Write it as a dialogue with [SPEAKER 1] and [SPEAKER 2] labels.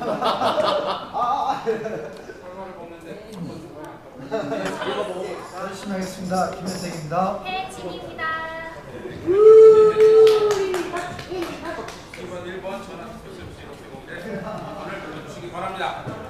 [SPEAKER 1] 아, 열심히 하겠습니다. 김현택입니다.
[SPEAKER 2] 해진입니다.
[SPEAKER 3] 이번 1번 전화 교습 제공 오늘 불러주시기 바랍니다.